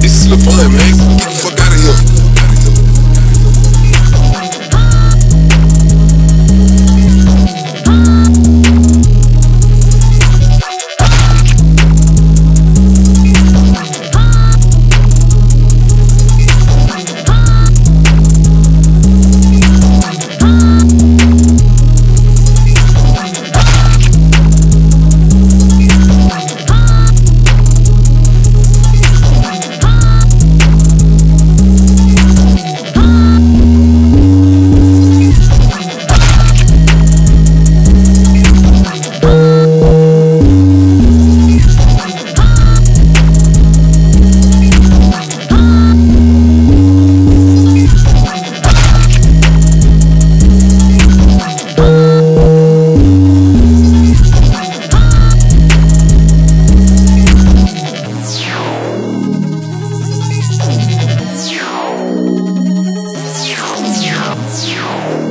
This is the vibe, man. Let's go.